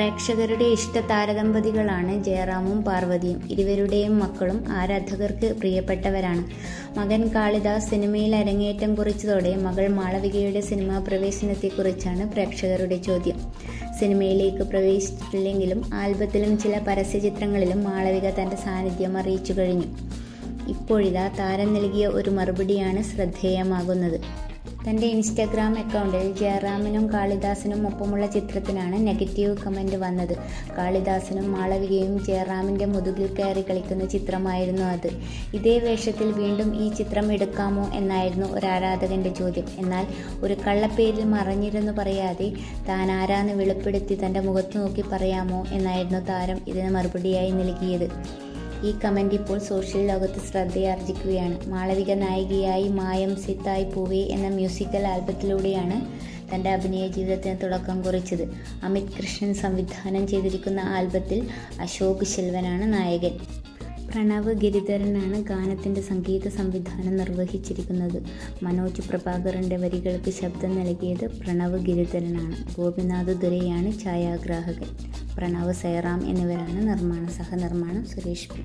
പ്രേക്ഷകരുടെ ഇഷ്ട താരദമ്പതികളാണ് ജയറാമും പാർവതിയും. ഇരുവരുടെയും മക്കളും ആരാധകർക്ക് പ്രിയപ്പെട്ടവരാണ്. മകൻ കാളിദാസ് സിനിമയിൽ അരങ്ങേറ്റം കുറിച്ചതോടെ മകൾ മാളവികയുടെ സിനിമാ പ്രവേശനത്തെക്കുറിച്ചാണ് പ്രേക്ഷകരുടെ ചോദ്യം. സിനിമയിലേക്ക് പ്രവേശിച്ചിട്ടില്ലെങ്കിലും ആൽബത്തിലും ചില പരസ്യചിത്രങ്ങളിലും മാളവിക തന്റെ സാന്നിധ്യം അറിയിച്ചു കഴിഞ്ഞു. ഇപ്പോഴിതാ താരം നൽകിയ ഒരു മറുപടിയാണ് ശ്രദ്ധേയമാകുന്നത്. തന്റെ ഇൻസ്റ്റഗ്രാം അക്കൗണ്ടിൽ ജയറാമിനും കാളിദാസിനും ഒപ്പമുള്ള ചിത്രത്തിനാണ് നെഗറ്റീവ് കമന്റ് വന്നത്. കാളിദാസനും മാളവികയും ജയറാമിന്റെ മുതുകിൽ കയറി കളിക്കുന്ന ചിത്രമായിരുന്നു അത്. ഇതേ വേഷത്തിൽ വീണ്ടും ഈ ചിത്രം എടുക്കാമോ എന്നായിരുന്നു ഒരു ആരാധകന്റെ ചോദ്യം. എന്നാൽ ഒരു കള്ളപ്പേരിൽ മറഞ്ഞിരുന്നു പറയാതെ താൻ ആരാന്ന് വെളിപ്പെടുത്തി തന്റെ മുഖത്ത് നോക്കി പറയാമോ എന്നായിരുന്നു താരം ഇതിന് മറുപടിയായി നൽകിയത്. ഈ കമന്റ് ഇപ്പോൾ സോഷ്യൽ ലോകത്ത് ശ്രദ്ധയാർജിക്കുകയാണ്. മാളവിക നായികയായി മായം സിത്തായി പൂവി എന്ന മ്യൂസിക്കൽ ആൽബത്തിലൂടെയാണ് തന്റെ അഭിനയ ജീവിതത്തിന് തുടക്കം കുറിച്ചത്. അമിത് കൃഷ്ണൻ സംവിധാനം ചെയ്തിരിക്കുന്ന ആൽബത്തിൽ അശോക് ശെൽവനാണ് നായകൻ. പ്രണവ് ഗിരിധരനാണ് ഗാനത്തിന്റെ സംഗീത സംവിധാനം നിർവഹിച്ചിരിക്കുന്നത്. മനോജ് പ്രഭാകറിന്റെ വരികൾക്ക് ശബ്ദം നൽകിയത് പ്രണവ് ഗിരിധരനാണ്. ഗോപിനാഥ് ദുരയാണ് ഛായാഗ്രാഹകൻ. പ്രണവ് സേറാം എന്നിവരാണ് നിർമ്മാണ സഹനിർമ്മാണം സുരേഷ് പി.